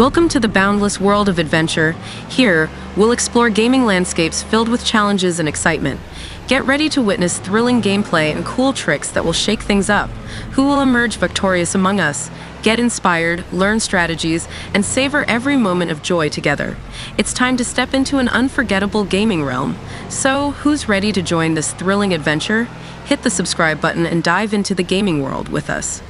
Welcome to the boundless world of adventure. Here, we'll explore gaming landscapes filled with challenges and excitement. Get ready to witness thrilling gameplay and cool tricks that will shake things up. Who will emerge victorious among us? Get inspired, learn strategies, and savor every moment of joy together. It's time to step into an unforgettable gaming realm. So, who's ready to join this thrilling adventure? Hit the subscribe button and dive into the gaming world with us.